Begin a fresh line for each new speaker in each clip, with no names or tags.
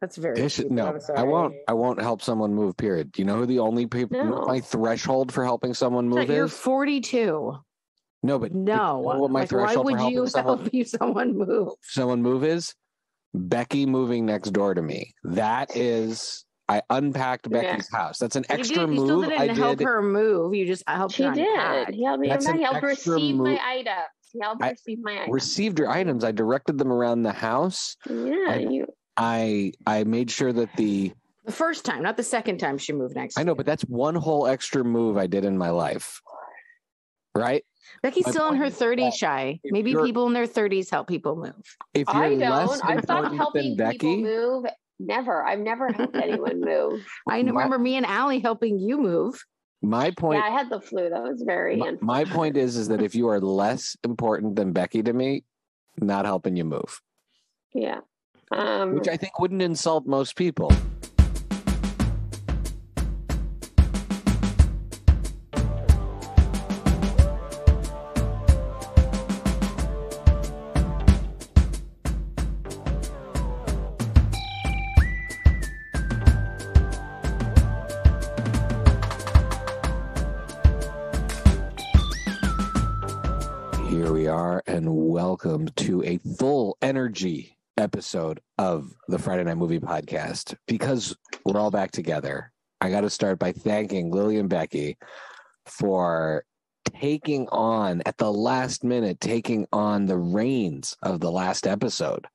That's very
This-
cheap.
no,
I'm
I
sorry.
won't. I won't help someone move. Period. Do you know who the only people? you know
No.
my threshold for helping someone
So
move
You're
is
42.
no, but
No.
you know what my
Like, why
threshold for
would
helping
you
someone,
help you someone move?
someone move is Becky moving next door to me. That is. I unpacked Becky's house. That's an
You,
extra
did, you still
move
didn't
I
help
did.
her move. You just helped
She
her
did.
unpack.
He helped me
That's
unpack. He helped
extra
receive
move.
my items. He helped
I
receive my items.
Received your items. I directed them around the house.
Yeah,
I-
you.
I I made sure that the
The first time, not the second time she moved next.
I know, but that's one whole extra move I did in my life. Right?
Becky's
my
still in her
is
30s, shy. Maybe people in their 30s help people move.
If you're
I
less
don't. I've thought helping
than
people
Becky,
move. Never. I've never helped anyone move.
I
My-
remember me and Allie helping you move.
my point
yeah, I had the flu. That was very.
my, my point is is that if you are less important than Becky to me, not helping you move.
Yeah. Um,
Which I think wouldn't insult most people. Here we are, and welcome to a full energy episode of the Friday Night Movie Podcast. Because we're all back together, I got to start by thanking Lily and Becky for taking on at the last minute, taking on the reins of the last episode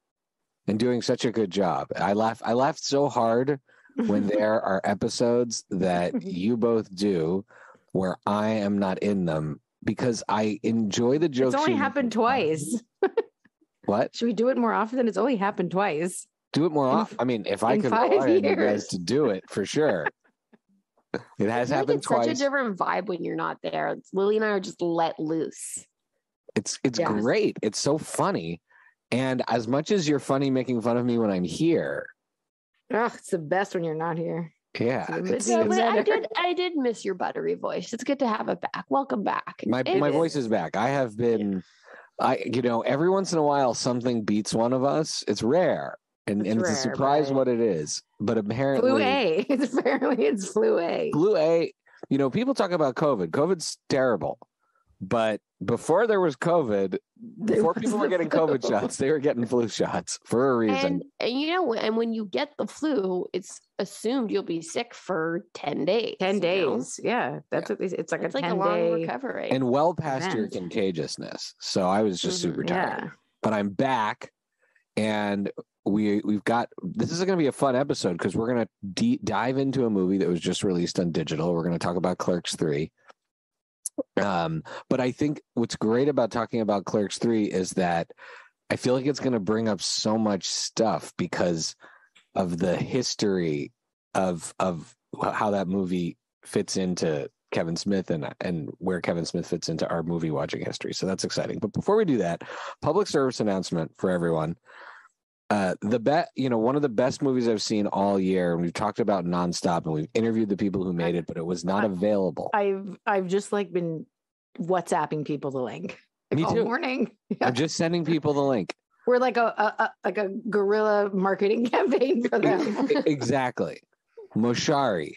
and doing such a good job. I laugh. I laughed so hard when there are episodes that you both do where I am not in them because I enjoy the jokes.
it's only happened twice.
What?
Should we do it more often? Than it's only happened twice.
Do it more often. I mean, if I could
five
rely on you guys to do it for sure. It has
I feel like
happened
it's such a different vibe when you're not there. It's- Lily and I are just let loose.
It's it's
Yeah.
great. It's so funny. And as much as you're funny making fun of me when I'm here,
Ugh, it's the best when you're not here.
yeah,
So
it's,
it's-
No,
even
but I did. I did miss your buttery voice. It's good to have it back. Welcome back.
my
It
my
is-
voice is back. I have been, I you know, every once in a while something beats one of us. It's rare, and
It's
and it's a surprise
but-
what it is. But apparently,
Flu A. It's apparently it's flu A.
Flu A. You know, people talk about COVID. COVID's terrible, but before there was COVID,
There
before
was
people were getting
flu.
COVID shots, they were getting flu shots for a reason.
And, and you know, and when you get the flu, it's assumed you'll be sick for ten days.
10
you know?
days. Yeah. That's what they say. It's like
It's
a
like
10
a long
day.
recovery.
and well past your contagiousness. So I was just
Mhm,
super tired.
Yeah.
But I'm back and we we've got this is going to be a fun episode because we're going to de- dive into a movie that was just released on digital. We're going to talk about Clerks 3. Um but I think what's great about talking about Clerks 3 is that I feel like it's going to bring up so much stuff because of the history of of how that movie fits into Kevin Smith and and where Kevin Smith fits into our movie watching history. So that's exciting. But before we do that, public service announcement for everyone. Uh, the bet, you know, one of the best movies I've seen all year, and we've talked about nonstop, and we've interviewed the people who made it, but it was not
I-
available.
I've I've just like been WhatsApping people the link. Like,
Me
all
too.
morning. Yeah.
I'm just sending people the link.
We're like a, a, a like a guerrilla marketing campaign for them.
Exactly. Moshari.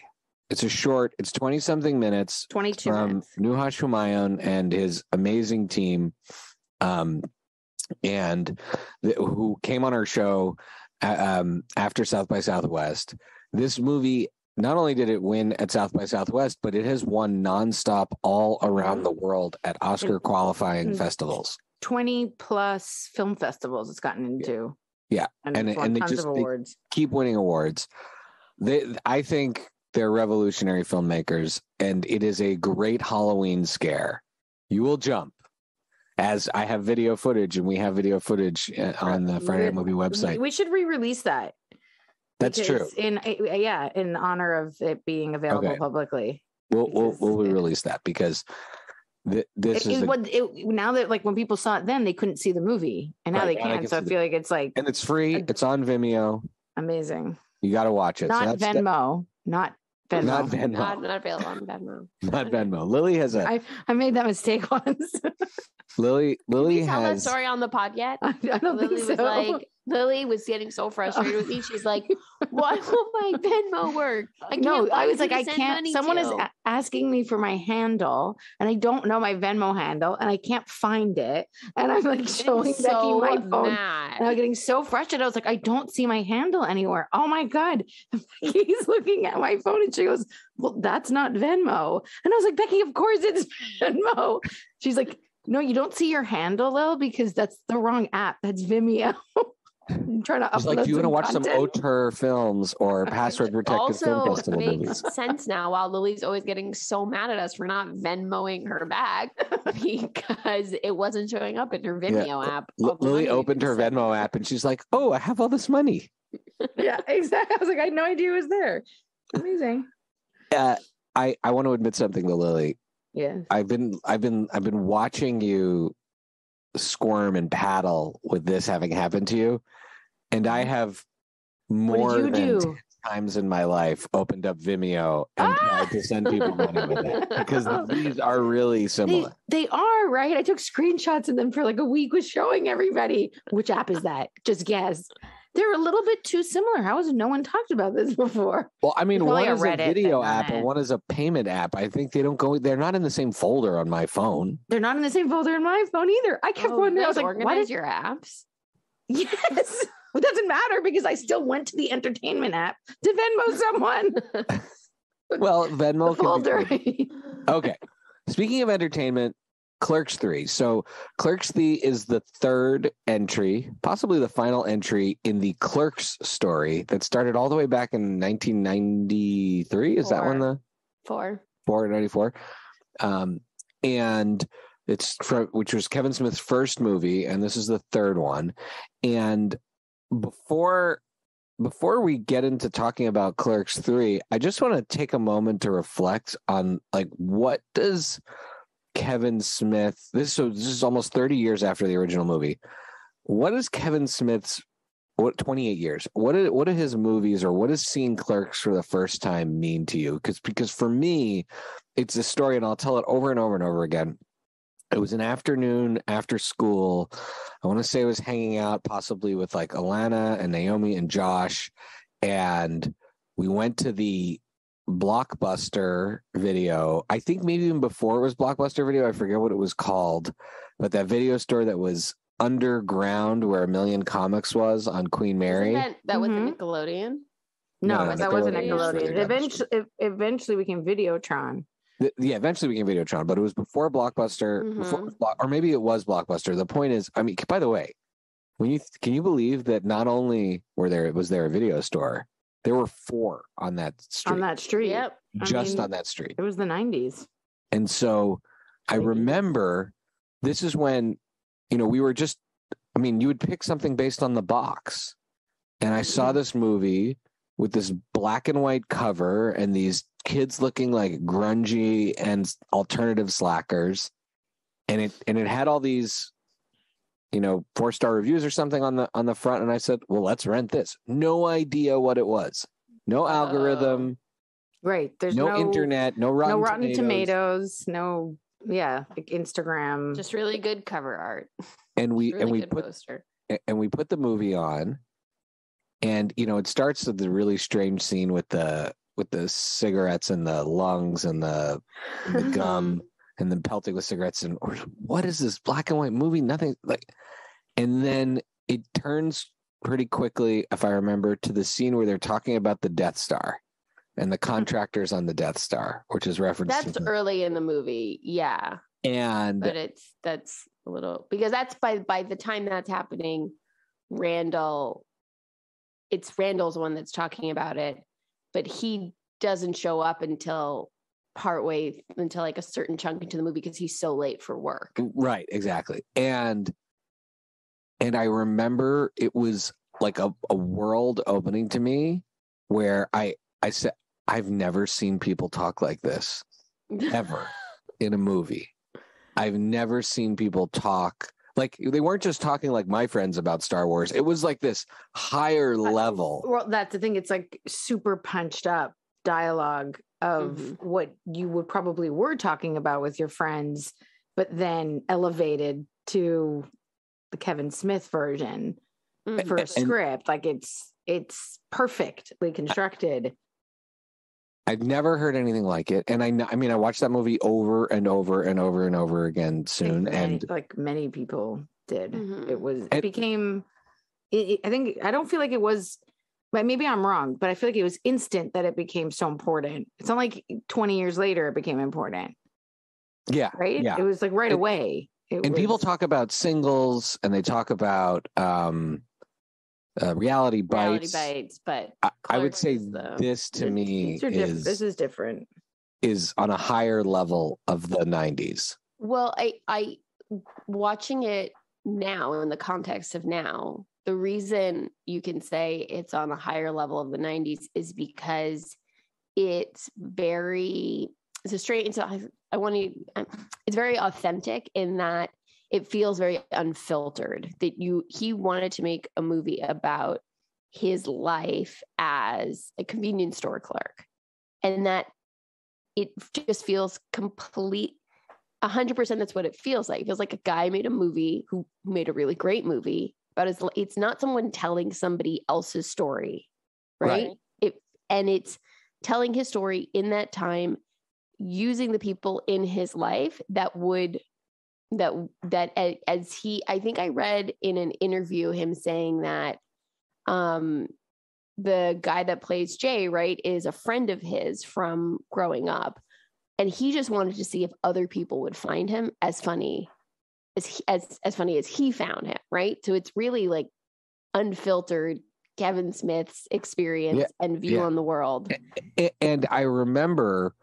It's a short. It's twenty something minutes.
22
from
minutes.
Nuhash Humayun and his amazing team, um, and the, who came on our show uh, um, after South by Southwest. This movie not only did it win at South by Southwest, but it has won nonstop all around the world at Oscar qualifying festivals.
20 plus film festivals it's gotten into.
Yeah.
And,
And- and they just- they- Keep winning awards. They, I think they're revolutionary filmmakers, and it is a great Halloween scare. You will jump. As I have video footage, and we have video footage uh, on the Friday Night Movie website.
We should re-release that.
That's true.
In uh, yeah, in honor of it being available
Okay.
publicly.
We'll we'll, we'll
it-
release that because th- this
It,
is
it,
the,
what- it- now that like when people saw it then they couldn't see the movie and now
Right,
they
now they
can.
can
So I
see the-
feel like it's like
and it's free. It's on Vimeo.
amazing.
You got to watch it. So
Not
that's-
Venmo. Not Venmo.
Not Venmo.
not, not available on Venmo.
Not Venmo. Lily has a
I, I made that mistake once.
Lily.
Did
Lily
we tell that story on the pod yet?
I, I don't
Lily
think
was
so.
like, Lily was getting so frustrated with me. She's like, "Why won't my Venmo work? I can't
no, I was like, I can't.
money
Someone is a- asking me for my handle, and I don't know my Venmo handle, and I can't find it. And I'm like
Getting
showing Becky
so
my phone.
mad.
And I was getting so frustrated. I was like, I don't see my handle anywhere. Oh my God. He's looking at my phone and she goes, Well, that's not Venmo. And I was like, Becky, of course it's Venmo. She's like, No, you don't see your handle, though, because that's the wrong app. That's Vimeo. I'm trying to
She's
upload
like, do you want to
some
watch some
content."
auteur films or password protected film
also
festival
makes
movies?
sense now. While Lily's always getting so mad at us for not Venmoing her back because it wasn't showing up in her Vimeo app.
L- Lily opened her
sent.
Venmo app and she's like, "Oh, I have all this money."
yeah, exactly. I was like, I had no idea it was there. Amazing.
Uh, I I want to admit something to Lily.
Yeah.
I've been I've been I've been watching you squirm and paddle with this having happened to you, and I have more
Mm-hmm. Did you
than
do?
10 times in my life opened up Vimeo and
Ah!
tried to send people money with it because these are really
They,
similar.
they are, right? I took screenshots of them for like a week, was showing everybody. Which app is that? Just guess. They're a little bit too similar. How has no one talked about this before?
Well, I mean, one
a
is a video app and one is a payment app. I think they don't go. They're not in the same folder on my phone.
They're not in the same folder in my phone either. I kept
Oh,
wondering. I was like, why
organize
did
your apps?
Yes. It doesn't matter because I still went to the entertainment app to Venmo someone.
Well,
the
Venmo can
folder.
Okay. Speaking of entertainment, Clerks 3. So, Clerks 3 is the third entry, possibly the final entry in the Clerks story that started all the way back in 1993. Is that one
Four.
the
Four.
494? Um, and it's from which was Kevin Smith's first movie, and this is the third one. And before before we get into talking about Clerks 3, I just want to take a moment to reflect on like what does Kevin Smith this so this is almost 30 years after the original movie. What is Kevin Smith's what 28 years? What do, what do his movies or what does seeing Clerks for the first time mean to you? Because because for me, it's a story, and I'll tell it over and over and over again. It was an afternoon after school. I want to say I was hanging out possibly with like Alana and Naomi and Josh, and we went to the Blockbuster video. I think maybe even before it was Blockbuster video, I forget what it was called, but that video store that was underground where a million comics was on Queen Mary.
Wasn't That, that was
Mhm.
the Nickelodeon.
No,
No, no,
that wasn't
Nickelodeon was
Nickelodeon. Eventually, ev- eventually became Videotron.
Yeah, eventually became Videotron, but it was before Blockbuster, before,
Mhm.
Block- or maybe it was Blockbuster. The point is, I mean, by the way, when you can you believe that not only were there was there a video store, there were four on that street,
on that street.
Yep.
I
just
mean,
on that street.
It was the 90s.
And so I remember this is when, you know, we were just, I mean, you would pick something based on the box. And I saw
Mhm.
this movie with this black and white cover and these kids looking like grungy and alternative slackers. And it and it had all these, you know, four star reviews or something on the on the front. And I said, Well, let's rent this. No idea what it was. No algorithm,
Right. There's
no,
no,
internet, no rotten,
no Rotten
tomatoes.
tomatoes. No, yeah, like Instagram.
Just really good cover art.
And we
really
and we
good
put
poster.
and we put the movie on and you know it starts with the really strange scene with the with the cigarettes and the lungs and the, and the gum and then pelting with cigarettes and what is this black and white movie nothing like and then it turns pretty quickly if i remember to the scene where they're talking about the death star and the mm-hmm. contractors on the death star which is referenced
That's
the-
early in the movie. Yeah.
and
But it's that's a little because that's by by the time that's happening, Randall it's Randall's one that's talking about it, but he doesn't show up until partway until like a certain chunk into the movie because he's so late for work.
Right, exactly. And and I remember it was like a, a world opening to me where I I said I've never seen people talk like this ever in a movie. I've never seen people talk like they weren't just talking like my friends about Star Wars. It was like this higher level.
Well, that's the thing. It's like super punched up dialogue of
Mhm.
what you would probably were talking about with your friends, but then elevated to the Kevin Smith version.
Mhm.
for a
And-
script. Like it's it's perfectly constructed.
I've never heard anything like it, and I kn- I mean I watched that movie over and over and over and over again soon,
like many,
and
like many people did.
Mhm.
It was it
And-
became. It, it- I think I don't feel like it was. But maybe I'm wrong, but I feel like it was instant that it became so important. It's not like 20 years later it became important,
yeah,
right?
Yeah.
It was like right
It-
away. It
and people talk about singles and they talk about um uh, reality
Reality
bites.
bites, but
I, I would say
the-
this to
Th-
me
these diff-
is
this is different.
is on a higher level of the 90s.
Well, I I watching it now in the context of now, the reason you can say it's on a higher level of the 90s is because it's very it's a straight into I, I want to um, it's very authentic in that it feels very unfiltered that you he wanted to make a movie about his life as a convenience store clerk and that it just feels complete a hundred percent that's what it feels like. It feels like a guy made a movie who made a really great movie, but it's it's not someone telling somebody else's story, right?
Right.
It and it's telling his story in that time using the people in his life that would that that as he I think I read in an interview him saying that um the guy that plays Jay, right, is a friend of his from growing up and he just wanted to see if other people would find him as funny as he, as as funny as he found him right so it's really like unfiltered kevin smith's experience
Yeah,
and view
yeah.
on the world
And I remember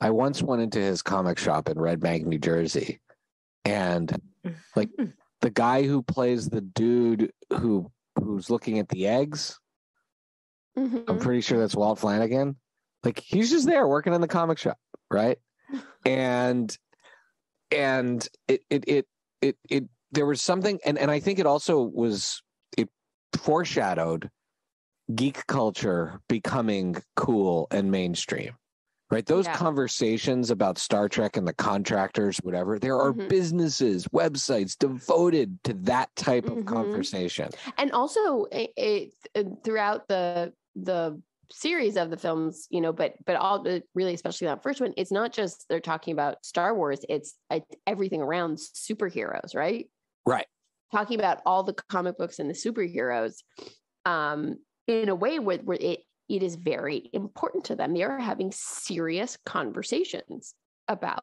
I once went into his comic shop in Red Bank, New Jersey, and like the guy who plays the dude who who's looking at the eggs,
Mhm.
I'm pretty sure that's Walt Flanagan. Like he's just there working in the comic shop, right? And and it it it it it there was something and and I think it also was it foreshadowed geek culture becoming cool and mainstream. Right? Those
Yeah.
conversations about Star Trek and the contractors, whatever, there are
Mhm.
businesses, websites devoted to that type of
Mhm.
conversation.
and also it, it throughout the the series of the films you know but but all but really especially that first one it's not just they're talking about star wars it's uh, everything around superheroes right
Right.
talking about all the comic books and the superheroes um in a way where, where it it is very important to them they are having serious conversations about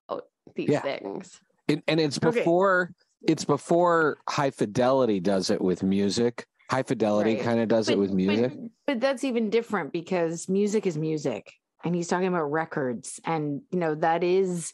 these
Yeah.
things
It, and it's
Okay.
before it's before high fidelity does it with music. High fidelity
Right.
kind of does it with music.
But, but that's even different because music is music. And he's talking about records. And, you know, that is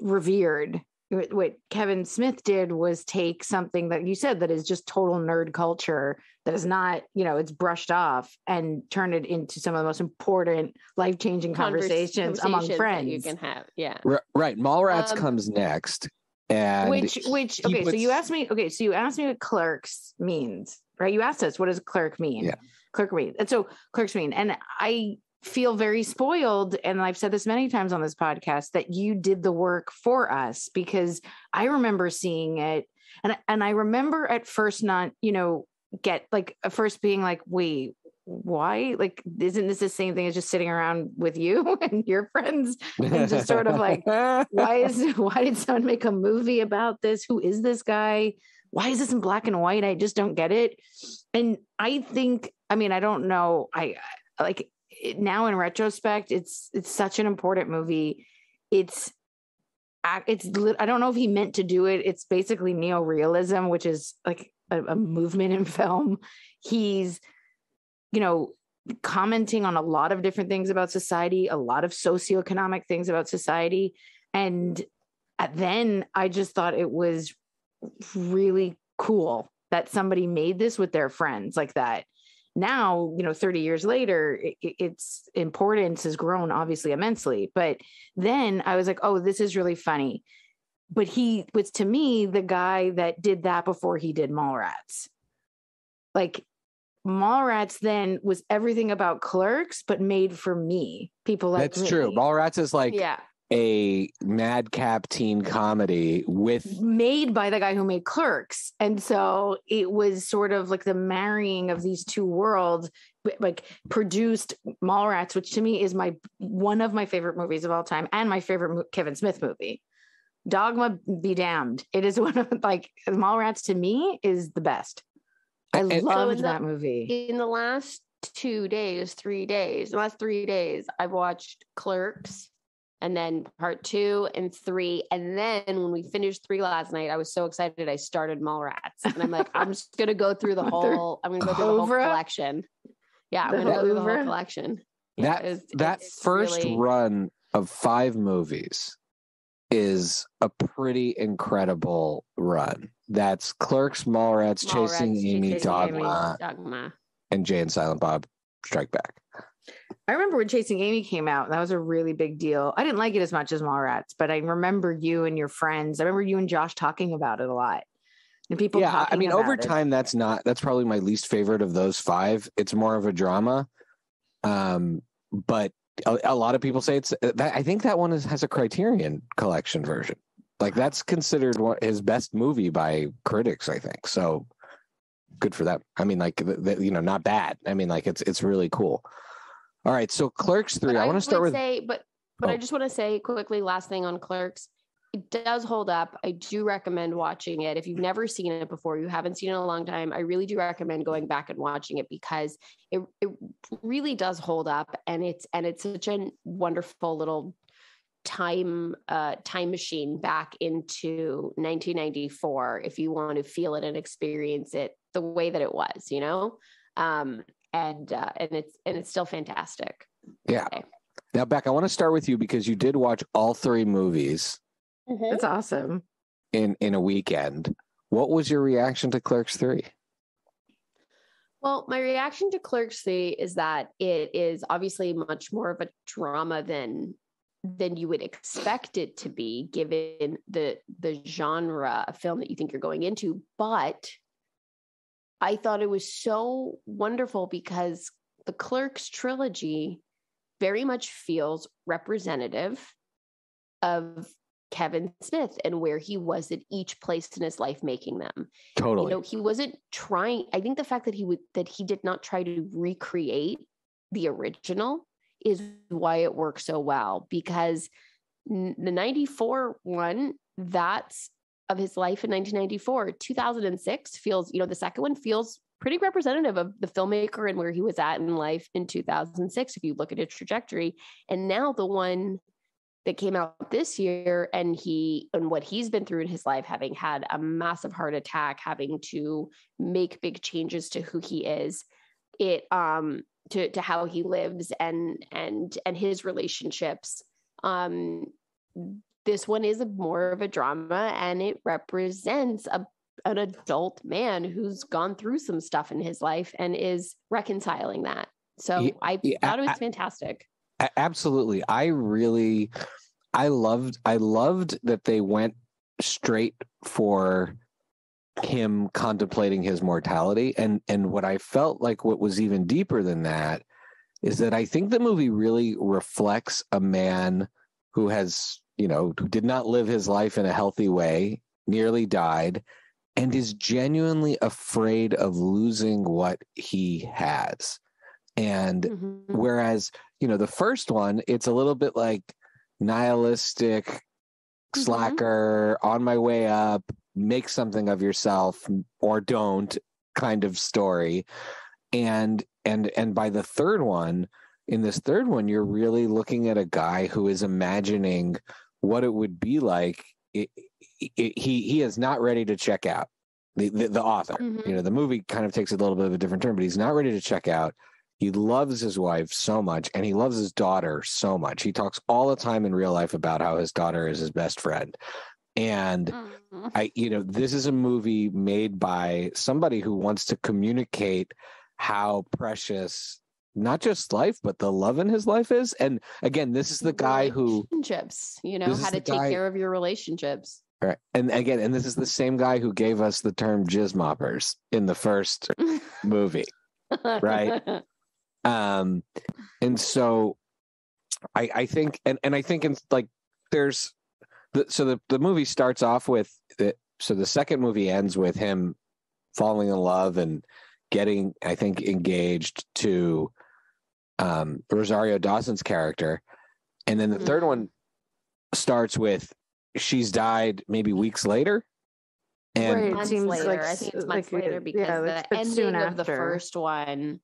revered. What what Kevin Smith did was take something that you said that is just total nerd culture that is not, you know, it's brushed off and turn it into some of the most important life changing
Convers-
conversations, among
conversations that
friends.
you can have yeah
R- right. Mallrats
Um,
comes next. And
which which
he
okay so you asked me okay so you asked me what clerks means right? You asked us what does clerk mean?
Yeah.
clerk mean and so clerks mean and i feel very spoiled and i've said this many times on this podcast that you did the work for us because i remember seeing it and and i remember at first not you know get like at first being like wait why? Like isn't this the same thing as just sitting around with you and your friends and just sort of like, why is why did someone make a movie about this? Who is this guy why is this in black and white? I just don't get it. And i think i mean i don't know. I like it, now in retrospect it's it's such an important movie. It's it's i don't know if he meant to do it. It's basically neo-realism which is like a, a movement in film. He's you know commenting on a lot of different things about society a lot of socioeconomic things about society. And then i just thought it was really cool that somebody made this with their friends like that. Now you know 30 years later it, it- its importance has grown obviously immensely. But then i was like oh this is really funny. But he was to me the guy that did that before he did mallrats. Like mallrats then was everything about clerks but made for me. People like
That's
me.
true. Mallrats is like
yeah
a madcap teen comedy with
made by the guy who made Clerks. And so it was sort of like the marrying of these two worlds, like produced Mallrats, which to me is my one of my favorite movies of all time and my favorite Kevin Smith movie. Dogma be damned. It is one of like Mallrats to me is the best. I
And-
loved
the-
that movie.
in the last two days, three days, the last three days, I've watched Clerks and then part two and three. And then when we finished three last night, I was so excited I started Mallrats. And I'm like, I'm just gonna go through the whole I'm gonna go through the whole collection. Yeah, I'm
The
gonna go through the whole
oeuvre?
collection. Yeah,
that
it's-
that
it's
first
really-
run of five movies is a pretty incredible run. That's Clerks, Mallrats, Chasing
Mallrats,
Amy,
Chasing
Dogma,
Dogma.
and Jay and Silent Bob Strike Back.
I remember when Chasing Amy came out. That was a really big deal. I didn't like it as much as Mallrats, but I remember you and your friends. I remember you and Josh talking about it a lot. And people
yeah, I mean, over
it.
time, that's not that's probably my least favorite of those five. It's more of a drama, um, but a, a lot of people say it's. That, I think that one is, has a Criterion Collection version. Like that's considered one, his best movie by critics. I think so. Good for them. I mean, like the, the, you know, not bad. I mean, like it's it's really cool. All right, so Clerks three.
But
I want to start with
say, but but
Oh.
I just want to say quickly, last thing on Clerks, it does hold up. I do recommend watching it. If you've never seen it before, you haven't seen it in a long time, I really do recommend going back and watching it because it it really does hold up, and it's and it's such a wonderful little time uh time machine back into 1994 if you want to feel it and experience it the way that it was you know um and uh and it's and it's still fantastic
yeah.
Okay.
Now, Beck, I want to start with you because you did watch all three movies
That's awesome.
in in a weekend. What was your reaction to Clerks three?
Well, my reaction to Clerks 3 is that it is obviously much more of a drama than than you would expect it to be given the the genre of film that you think you're going into, but I thought it was so wonderful because the Clerks trilogy very much feels representative of Kevin Smith and where he was at each place in his life making them
Totally.
you know he wasn't trying i think the fact that he would that he did not try to recreate the original is why it works so well because the 94 one that's of his life in 1994 2006 feels you know the second one feels pretty representative of the filmmaker and where he was at in life in 2006 if you look at his trajectory. And now the one that came out this year and he and what he's been through in his life having had a massive heart attack having to make big changes to who he is it um to to how he lives and and and his relationships um this one is a more of a drama and it represents a an adult man who's gone through some stuff in his life and is reconciling that. So
Yeah,
i
yeah,
thought it was
I-
fantastic.
absolutely. I really i loved i loved that they went straight for him contemplating his mortality. And and what i felt like what was even deeper than that is that i think the movie really reflects a man who has you know who did not live his life in a healthy way nearly died and is genuinely afraid of losing what he has and
Mhm.
Whereas, you know, the first one, it's a little bit like nihilistic,
Mhm.
slacker, on my way up, make something of yourself or don't kind of story. And and and by the third one, in this third one, you're really looking at a guy who is imagining what it would be like. It, it, he he is not ready to check out. The, the the author,
Mhm.
you know, the movie kind of takes a little bit of a different turn, but he's not ready to check out. He loves his wife so much and he loves his daughter so much. He talks all the time in real life about how his daughter is his best friend. And
Mhm.
I, you know, this is a movie made by somebody who wants to communicate how precious not just life, but the love in his life is. And again, this is the guy who,
relationships you know how to take
guy-
care of your relationships
right, and again, and this is the same guy who gave us the term jizz moppers in the first movie. Right. Um, and so I, I think, and, and I think in like there's the, so the, the movie starts off with the, so the second movie ends with him falling in love and getting i think engaged to um rosario dawson's character and then the third
Mhm.
one starts with she's died maybe weeks later and
Right. It
months
seems
later.
like
I
s-
think it's months
a-
later because
yeah,
the ending of the first one,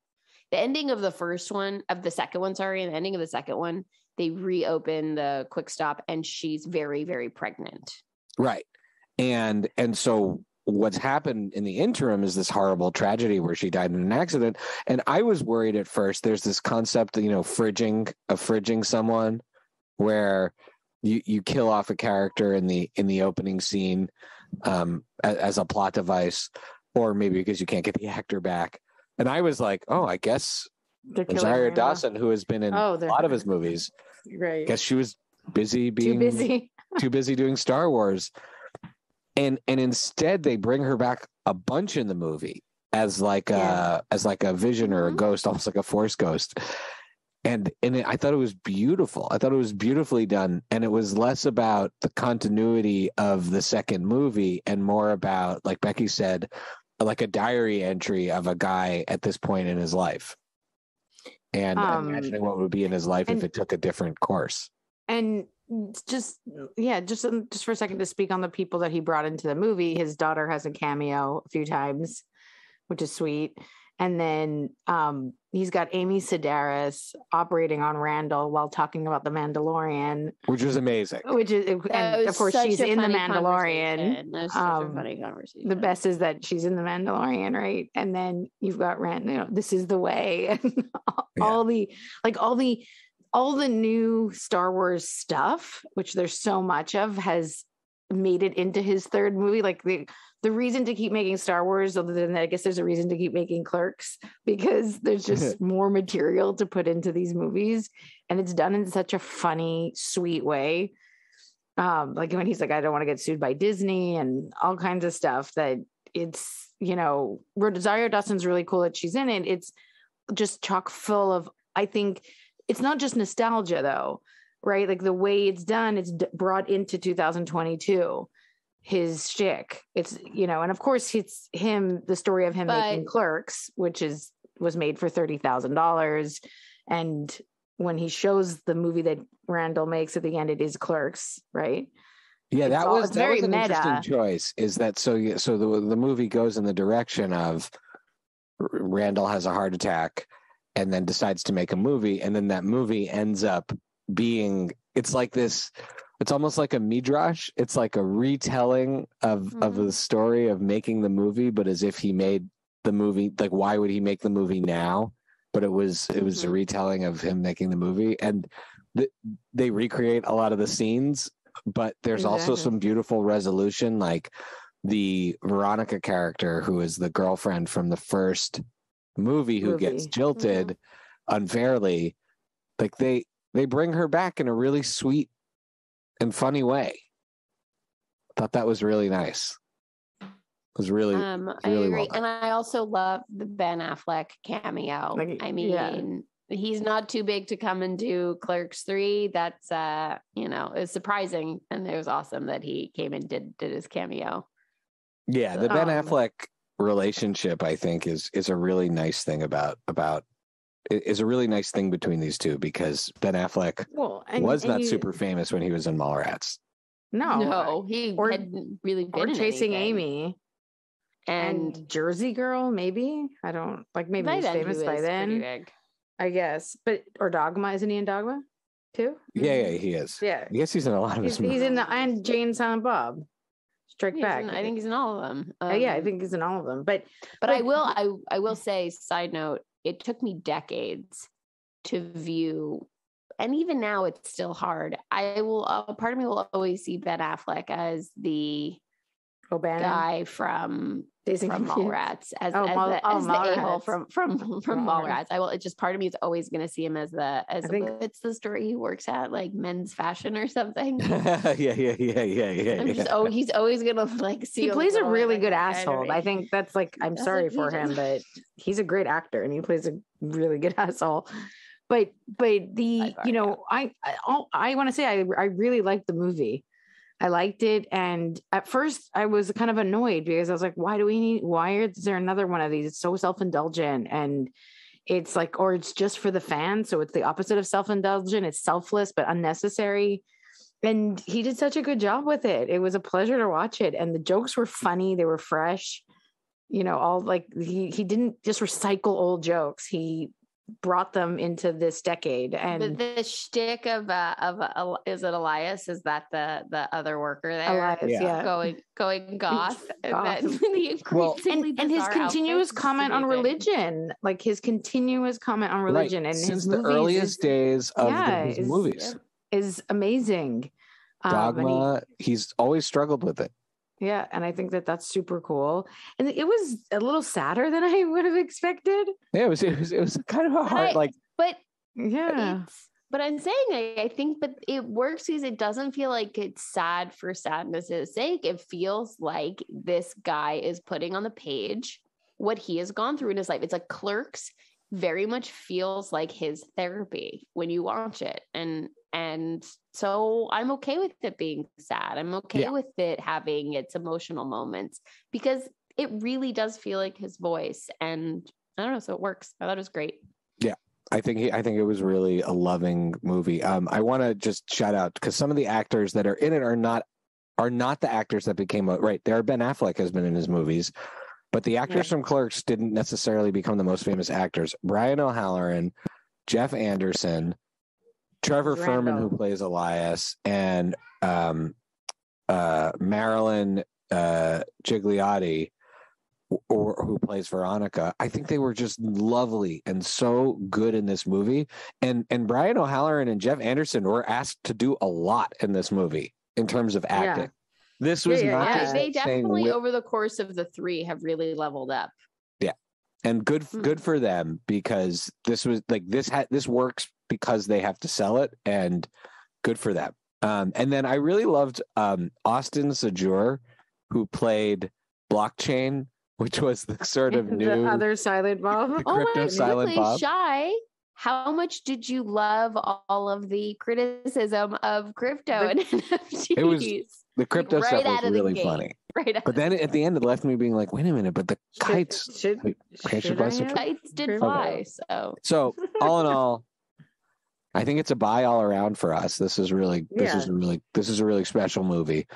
the ending of the first one of the second one, sorry, and the ending of the second one, they reopen the quick stop and she's very, very pregnant.
Right. And and so what's happened in the interim is this horrible tragedy where she died in an accident. And I was worried at first. There's this concept, you know, fridging of fridging someone where you you kill off a character in the in the opening scene um as, as a plot device, or maybe because you can't get the actor back. And I was like, oh, I guess Rosario Dawson, who has been in
Oh,
a lot of his movies,
right.
guess she was busy being
Too busy.
too busy doing Star Wars. And and instead they bring her back a bunch in the movie as like
Yeah.
a as like a vision or a
Mhm.
ghost, almost like a force ghost. And and it, I thought it was beautiful. I thought it was beautifully done, and it was less about the continuity of the second movie and more about, like Becky said, like a diary entry of a guy at this point in his life, and
Um,
imagining what would be in his life
and-
if it took a different course.
and just yeah just um, just for a second to speak on the people that he brought into the movie his daughter has a cameo a few times which is sweet and then um he's got amy sedaris operating on randall while talking about the mandalorian
Which was amazing.
which is and of course she's in the mandalorian
conversation. That a
Um,
funny conversation.
the best is that she's in the Mandalorian, right? And then you've got Rand, you know, this is the way, and all,
Yeah.
all the like all the all the new Star Wars stuff, which there's so much of, has made it into his third movie. Like the the reason to keep making Star Wars, other than that, I guess there's a reason to keep making Clerks because there's just more material to put into these movies, and it's done in such a funny, sweet way. Um, like when he's like, I don't want to get sued by Disney and all kinds of stuff that it's, you know, Rosario Dawson's really cool that she's in it. It's just chock full of, I think it's not just nostalgia though, right? Like the way it's done, it's d- brought into 2022. His shtick, it's you know, and of course it's him. The story of him making Clerks, which is was made for thirty thousand dollars, and when he shows the movie that Randall makes at the end, it is Clerks, right?
Yeah,
It's
that
all-
was
it's
that
very
was an interesting
meta.
choice. Is that so? yeah, So the the movie goes in the direction of Randall has a heart attack, and then decides to make a movie, and then that movie ends up being it's like this. It's almost like a midrash. It's like a retelling of of
Mhm.
the story of making the movie, but as if he made the movie. Like, why would he make the movie now? But it was it was a
Mhm.
retelling of him making the movie, and th- they recreate a lot of the scenes but there's also some beautiful resolution like the veronica character who is the girlfriend from the first movie who gets
Movie.
jilted unfairly like they they bring her back in a really sweet and funny way thought that was really nice it was really
Um, I
really
agree,
well done.
and I also love the Ben Affleck cameo.
Like,
I mean,
yeah.
he's not too big to come and do Clerks three. That's uh, you know, it's surprising, and it was awesome that he came and did did his cameo.
yeah the ben
Um,
affleck relationship i think is is a really nice thing about about is a really nice thing between these two because ben affleck
Well, and,
was
and
not
you-
super famous when he was in Mallrats.
No,
no, he
or-
hadn't really been
or
in
chasing
anything.
Amy
and,
and, Jersey Girl, maybe. I don't like maybe he's
then he
famous by then.
big.
I guess, but or Dogma isn't he in Dogma too?
Yeah, yeah, he is.
Yeah,
I guess he's in a lot of
he's,
his movies.
he's in the and Jane Silent Bob. Strike back.
in- I think he's in all of them.
Uh, yeah, I
Um,
think he's in all of them. But
But I will I I will say side note, it took me decades to view and even now it's still hard. I will a part of me will always see Ben Affleck as the
O'Bannon,
guy from
Dazed
from. Mallrats as,
Oh,
as, the,
oh,
as the a-hole from from from
Mallrats.
I will it's just part of me is always gonna see him as the as
I think-
it's the store he works at, like men's fashion or something.
yeah, yeah, yeah, yeah, yeah.
I'm
yeah.
just oh he's always gonna like see
He plays a really
like,
good asshole. I think that's like I'm
That's
sorry
like
for him, but he's a great actor and he plays a really good asshole. but but the
Sidebar,
you know I I, all- I want to say I I really liked the movie. I liked it, and at first I was kind of annoyed because I was like, "Why do we need? Why is there another one of these? It's so self indulgent, and it's like, or it's just for the fans. So it's the opposite of self indulgent. It's selfless but unnecessary." And he did such a good job with it. It was a pleasure to watch it, and the jokes were funny. They were fresh. You know, all like he he didn't just recycle old jokes. He brought them into this decade, and
But the shtick of uh, of uh, is it Elias? Is that the the other worker there?
Elias,
Yeah.
yeah.
Going going goth, and then the
Well-
increasingly
and, and his continuous comment on religion, like his continuous comment on religion, and
since
his
the
movies
earliest days of
yeah,
the, his
is-
movies.
is, is amazing. Um, he-
Dogma, he's always struggled with it.
Yeah, and I think that that's super cool. And it was a little sadder than I would have expected.
Yeah, it was it was it was kind of a hard
Right.
like
But
Yeah,
but I'm saying I, I think but it works because it doesn't feel like it's sad for sadness' sake. It feels like this guy is putting on the page what he has gone through in his life. It's like clerks very much feels like his therapy when you watch it. And and so I'm okay with it being sad. I'm okay
Yeah.
with it having its emotional moments because it really does feel like his voice. And I don't know, so it works. I thought it was great. Yeah.
I think he, I think it was really a loving movie. Um, I want to just shout out because some of the actors that are in it are not are not the actors that became a, right. There, Ben Affleck has been in his movies, but the actors from Clerks didn't necessarily become the most famous actors. Brian O'Halloran, Jeff Anderson, Trevor Fehrman, who plays Elias, and um, uh, Marilyn uh, Ghigliotti, or who plays Veronica. I think they were just lovely and so good in this movie. And and Brian O'Halloran and Jeff Anderson were asked to do a lot in this movie in terms of acting. This was
Yeah, yeah,
not
yeah.
Yeah,
just
they definitely
wi-
over the course of the three have really leveled up.
Yeah, and good
Hmm.
good for them because this was like this had this works because they have to sell it and good for them um and then i really loved um austin Zajur who played blockchain which was the sort of
the
new
other silent Bob.
The
Oh
Crypto
my
Silent
quickly,
Bob.
shy. How much did you love all of the criticism of crypto and NFTs?
It was- the crypto
right
stuff was
of the
really
gate.
funny
right.
but then at the end it left me being like wait a minute but the kites
Should, should,
should I
I
kites did
Crypto.
fly. So
so all in all I think it's a buy all around for us. This is really this is a really this is a really special movie,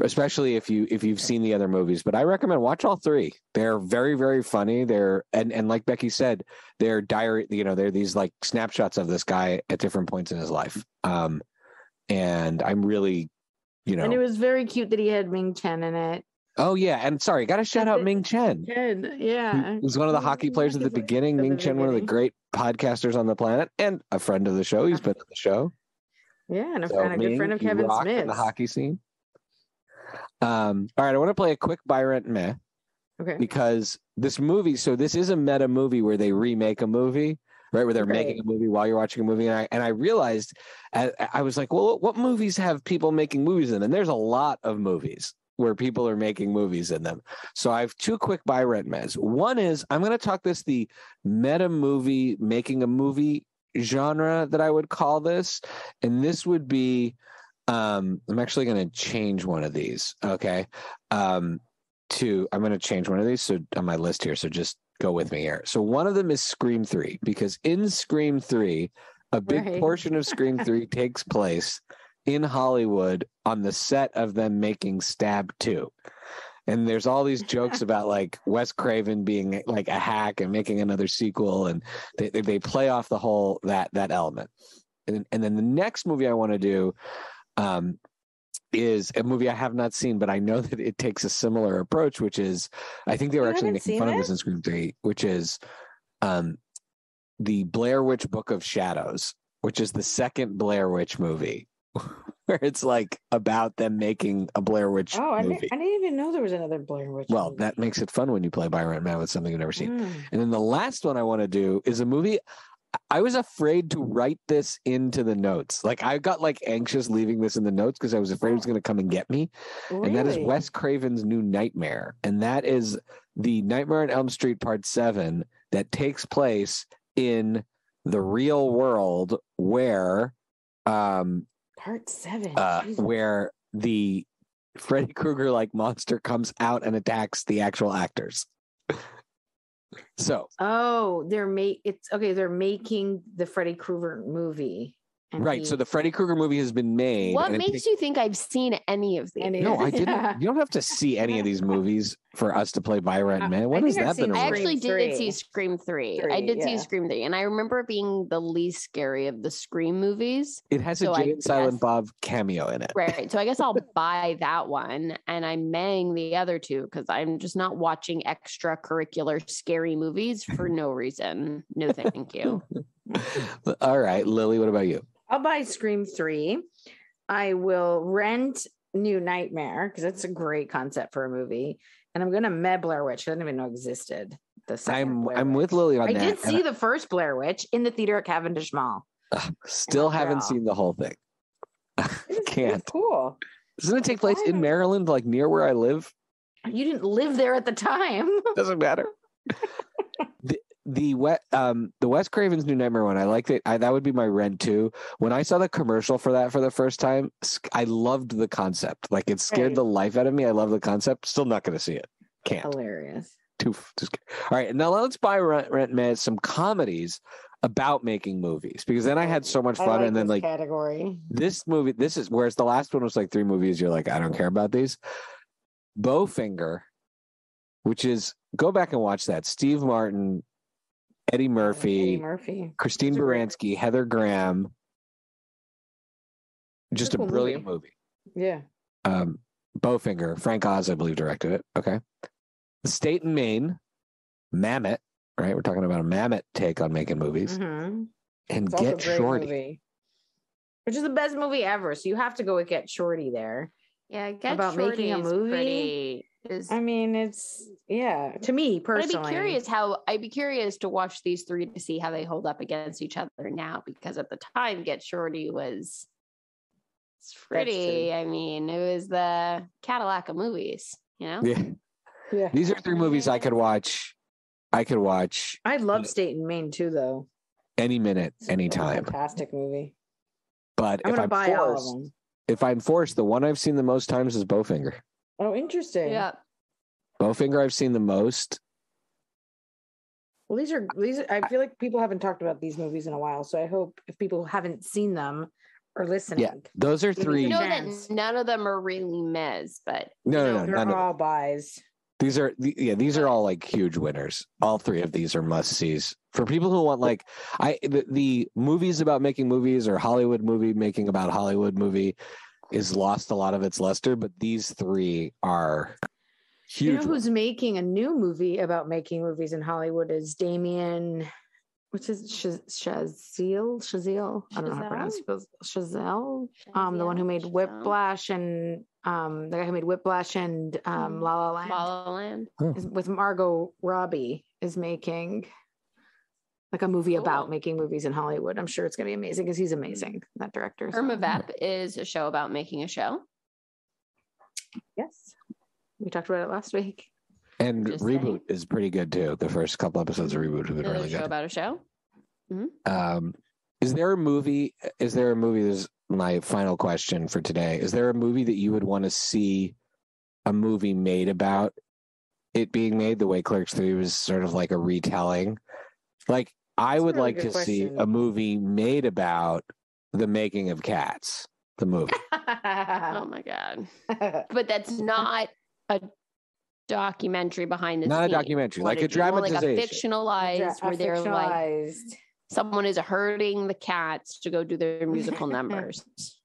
especially if you if you've seen the other movies. But I recommend watch all three. They're very very funny. They're and and like Becky said, they're diary. You know, they're these like snapshots of this guy at different points in his life. Um, and I'm really, you know,
And it was very cute that he had Ming Chen in it.
Oh yeah, and sorry, got to shout out. Ming Chen.
Chen, yeah.
was one of the hockey players at the beginning. Ming Chen, one of the great podcasters on the planet, and a friend of the show. He's been on the show.
Yeah, and a,
So,
friend, a good friend of Kevin
rock in
Smith.
the hockey scene. Um, all right, I want to play a quick buy rent meh
Okay.
because this movie. So this is a meta movie where they remake a movie, right? Where they're
Right.
making a movie while you're watching a movie, and I and I realized I, I was like, well, what movies have people making movies in? And there's a lot of movies where people are making movies in them. So I have two quick buy rent mez. One is I'm going to talk this the meta movie making a movie genre that I would call this, and this would be. Um, I'm actually going to change one of these. Okay. Um, to I'm going to change one of these so on my list here. So just go with me here. So one of them is Scream Three because in Scream Three, a big
Right.
portion of Scream Three takes place in Hollywood on the set of them making Stab Two. And there's all these jokes about like Wes Craven being like a hack and making another sequel, and they they, play off the whole that that element. And and then the next movie I want to do um, is a movie I have not seen, but I know that it takes a similar approach, which is I think they were
You
actually making fun of this in Scream Three, which is um, the Blair Witch Book of Shadows, which is the second Blair Witch movie, where it's like about them making a Blair Witch
Oh, I,
movie.
didn't, I didn't even know there was another Blair Witch.
well,
movie.
that makes it fun when you play Buy Rent Meh with something you've never seen.
Mm.
And then the last one I want to do is a movie. I was afraid to write this into the notes. Like I got like anxious leaving this in the notes because I was afraid it was going to come and get me. And that is Wes Craven's new Nightmare, and that is the Nightmare on Elm Street Part Seven that takes place in the real world where um
Part seven.
uh where the Freddy Krueger like monster comes out and attacks the actual actors. so
Oh, they're make it's okay. They're making the Freddy Krueger movie.
right,
he-
so the Freddy Krueger movie has been made.
What
and it
makes
takes-
you think I've seen any of these?
No, I didn't. You don't have to see any of these movies for us to play Byron
I-
Man.
I
When has
think I've
that been?
I actually
Scream
did see. Scream 3. I
Three,
did see. Scream 3. And I remember it being the least scary of the Scream movies.
It has a
So I
Jay and Silent
guess-
Bob cameo in it.
Right. So I guess I'll buy that one and I'm mang the other two because I'm just not watching extracurricular scary movies for no reason. No, thank you.
All right, Lily, what about you?
I'll buy Scream 3. I will rent New Nightmare because it's a great concept for a movie. And I'm going to med Blair Witch. I didn't even know existed. The
I'm
Blair
I'm
Witch.
with Lily on
I
that.
did
and
see the first Blair Witch in the theater at Cavendish Mall.
I still haven't seen the whole thing.
It was- it was
Can't.
cool.
Doesn't it take place in Maryland, like near where I live?
You didn't live there at the time.
Doesn't matter. the the wet um the Wes Craven's New Nightmare one, I liked it. I, that would be my rent too. When I saw the commercial for that for the first time, I loved the concept. Like it scared
Right.
the life out of me. I love the concept. Still not going to see it. Can't.
Hilarious.
Too, too. All right, now let's buy rent, rent man some comedies about making movies because then I had so much fun and then like
category.
this movie this is whereas the last one was like three movies you're like i don't care about these bowfinger which is go back and watch that steve martin eddie murphy
Eddie Murphy.
christine
It's a great-
baranski heather graham just a brilliant movie,
Yeah.
um bowfinger frank oz i believe directed it okay the state and main mamet right we're talking about a mamet take on making movies
Mhm.
and
It's
get shorty
movie. Which is the best movie ever. So you have to go with Get Shorty there.
Yeah, Get
About
Shorty
making a
is
movie?
pretty- is-
I mean, it's yeah. To me
personally, I'd be curious how I'd be curious to watch these three to see how they hold up against each other now because at the time Get Shorty was it's pretty. I mean, it was the Cadillac of movies, you know?
yeah
Yeah.
these are three movies i could watch i could watch
I love State and Main too, though.
any minute,
It's a
anytime.
Fantastic movie.
But
I'm
if
gonna
I'm
buy all of
forced,
them.
if I'm forced, the one I've seen the most times is Bowfinger.
Oh, interesting.
Yeah.
Bowfinger I've seen the most.
Well, these are these. I feel like people haven't talked about these movies in a while, so I hope if people haven't seen them or listening,
Yeah, those are three.
You know
Chance.
that none of them are really Mez, but
no,
no,
no, no,
they're all buys.
These are yeah, these are all like huge winners. All three of these are must sees for people who want like I the, the movies about making movies or Hollywood movie making about Hollywood movie is lost a lot of its luster, but these three are
You
huge.
know who's making a new movie about making movies in Hollywood is Damien, which is Shaz- Shazil. Shazil. I don't know how to pronounce it. Chazelle. Um, the one who made
Shazelle?
Whiplash and um, the guy who made Whiplash and um. La La Land
La La Land.
is, with Margot Robbie is making like a movie about making movies in Hollywood. I'm sure it's going to be amazing because he's amazing. That director. so-
Irma Vep is a show about making a show.
Yes, we talked about it last week.
and
Just
reboot
saying.
is pretty good too. The first couple episodes of reboot have been
Another
really
show
good.
about a show.
Um, is there a movie? Is there a movie? This is my final question for today. Is there a movie that you would want to see a movie made about it being made the way Clerks Three was sort of like a retelling? Like I would
really
like to
good
see a movie made about the making of Cats, the movie.
Oh my god! But that's not a documentary behind the
Not a documentary,
What
like a
it is, more
dramatization.
like a fictionalized, where they're like someone is herding the cats to go do their musical numbers.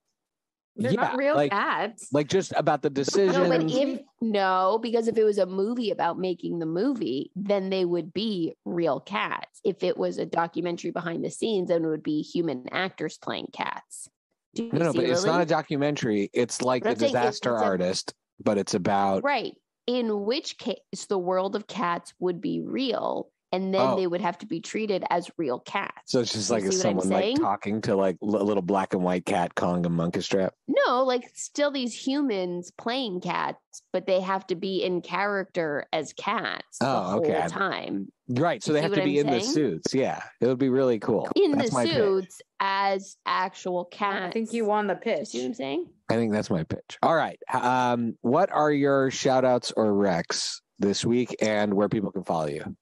They're
Yeah,
not real
like-
cats.
like just about the decision.
No, but if no, because if it was a movie about making the movie, then they would be real cats. If it was a documentary behind the scenes, then it would be human actors playing cats. Do you
no, no, but it's not a documentary. It's like
But
the
I'm
disaster
it's a-
artist, but it's about
right. In which case, the world of cats would be real. And then
Oh.
they would have to be treated as real cats.
So it's just like
see
someone like talking to like a little black and white cat calling him monkey strap.
No, like still these humans playing cats, but they have to be in character as cats the
Oh,
whole
okay.
time.
Right. So
You
they have to be
I'm
in the suits. Yeah. It would be really cool.
In
That's
the
my pitch.
suits as actual cats.
I think you won the pitch.
You
pitch.
see what I'm saying?
I think that's my pitch. All right. Um, what are your shout outs or recs this week and where people can follow you?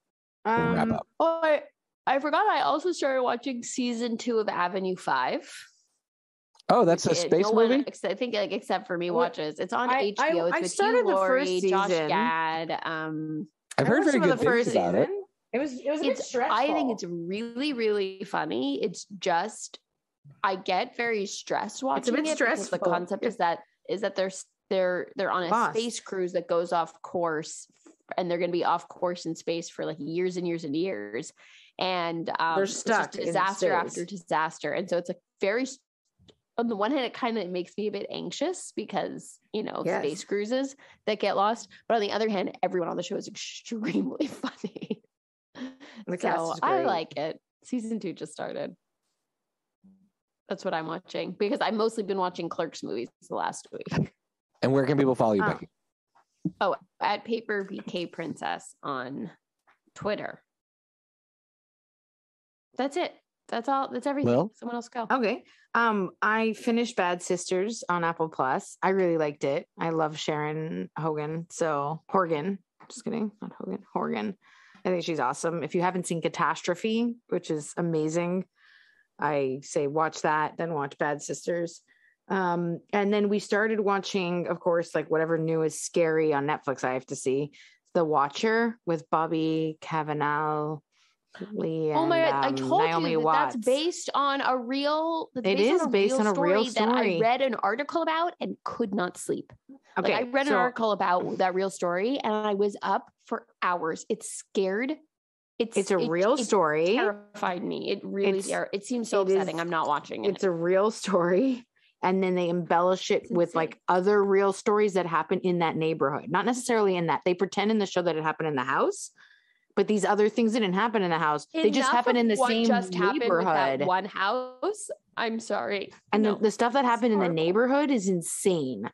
We'll wrap
Um,
up.
Oh, I, I forgot. I also started watching season two of Avenue Five.
Oh, that's a
which,
space
no one
movie?
ex- I think like except for me watches. It's on
I- I-
HBO. It's
I started
Hugh
the
Laurie,
first
Josh
season.
Gad. Um,
I've heard very
some
good
of the first
things about it.
season. It was it was a bit
it's
stressful.
I think it's really really funny. It's just I get very stressed watching
bit
it because the
stressful.
concept is that is that they're they're they're on a
Lost.
space cruise that goes off course and they're going to be off course in space for like years and years and years and um
They're stuck in
disaster
space.
after disaster and so it's a very on the one hand it kind of makes me a bit anxious because you know
Yes.
space cruises that get lost but on the other hand everyone on the show is extremely funny
The cast
so I like it. Season two just started. That's what I'm watching because I've mostly been watching Clerks movies the last week.
And where can people follow you,
Oh.
Becky?
Oh, at Paper BK Princess on Twitter. That's it. That's all. That's everything.
Lil?
Someone else go.
Okay. Um, I finished Bad Sisters on Apple Plus. I really liked it. I love Sharon Hogan. So Horgan. Just kidding. Not Hogan. Horgan. I think she's awesome. If you haven't seen Catastrophe, which is amazing, I say watch that, then watch Bad Sisters. Um, and then we started watching, of course, like whatever new is scary on Netflix. I have to see The Watcher with Bobby Cannavale. Lee
oh my god! I
um,
told
Naomi
you that
Watts.
that's based on a real. That's
It is based on a real
that
story.
I read an article about and could not sleep.
Okay,
like I read an article about that real story and I was up for hours. It scared. It's
It's a
it-
real
it
story.
Terrified me. It really.
It's-
ter- it seems so
it is-
upsetting. I'm not watching it.
It's a real story. And then they embellish it
It's
with
insane.
like other real stories that happen in that neighborhood. Not necessarily in that. They pretend in the show that it happened in the house, but these other things didn't happen in the house. they just
Enough
happen in the same
just happened with
neighborhood.
one house. I'm sorry.
and
No.
the, the stuff that happened in the neighborhood is insane.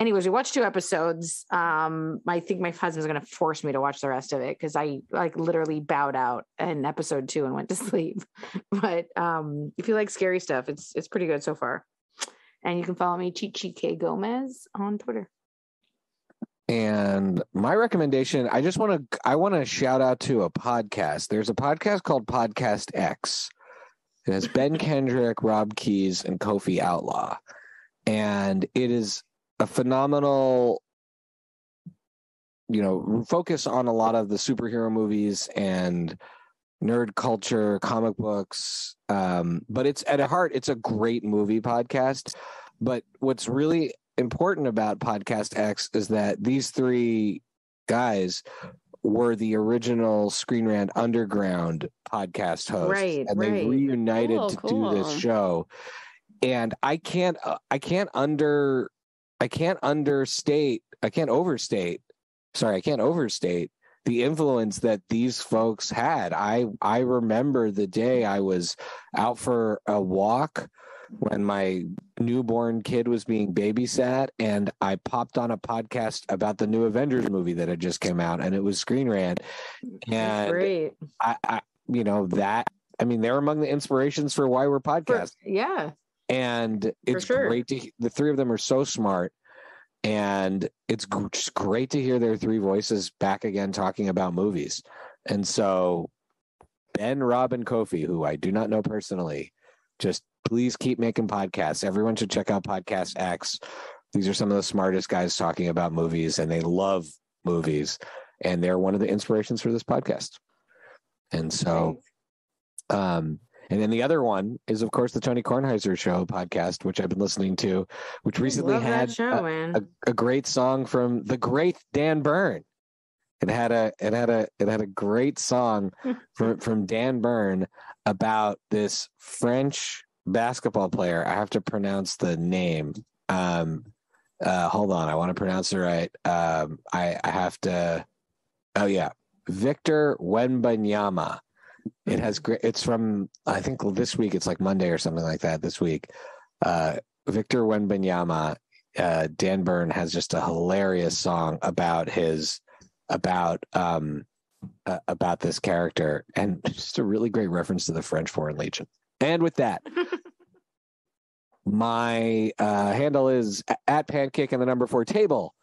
Anyways, we watched two episodes. Um, I think my husband's gonna force me to watch the rest of it because I like literally bowed out in episode two and went to sleep. But um, if you like scary stuff, it's it's pretty good so far. And you can follow me, Chichi K Gomez, on Twitter.
And my recommendation, I just want to I want to shout out to a podcast. There's a podcast called Podcast X. It has Ben Kendrick, Rob Keyes, and Kofi Outlaw. And it is a phenomenal you know, focus on a lot of the superhero movies and nerd culture, comic books. Um, but it's at heart, it's a great movie podcast. But what's really important about Podcast X is that these three guys were the original Screen Rant Underground podcast hosts,
Right,
and they
right.
reunited
Cool,
to do this show. And I can't, uh, I can't under, I can't understate, I can't overstate. Sorry, I can't overstate the influence that these folks had. I I remember the day I was out for a walk when my newborn kid was being babysat and I popped on a podcast about the new Avengers movie that had just came out and it was Screen Rant and
Great.
I, I you know that I mean they're among the inspirations for why we're
For- yeah.
and it's
sure.
great to the three of them are so smart and it's just great to hear their three voices back again talking about movies. And so ben rob and kofi who i do not know personally just please keep making podcasts. Everyone should check out podcast x. These are some of the smartest guys talking about movies and they love movies and they're one of the inspirations for this podcast. And so um, and then the other one is, of course, the Tony Kornheiser Show podcast, which I've been listening to, which recently had
show,
a, a, a great song from the great Dan Byrne. It had a it had a it had a great song from from Dan Byrne about this French basketball player. I have to pronounce the name. Um, uh, hold on, I want to pronounce it right. Um, I I have to. Oh yeah, Victor Wembanyama. It has great. It's from I think this week. It's like Monday or something like that. This week, uh, Victor Wembanyama. Uh, Dan Byrne has just a hilarious song about his about um uh, about this character, and just a really great reference to the French Foreign Legion. And with that, my uh, handle is at pancake and the number four table.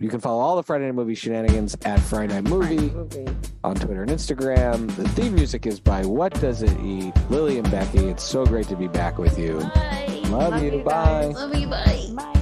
You can follow all the Friday Night Movie shenanigans at Friday Night Movie on Twitter and Instagram. The theme music is by What Does It Eat? Lily and Becky, it's so great to be back with you.
Bye.
Love, you. Bye.
Love you. Bye.
Bye.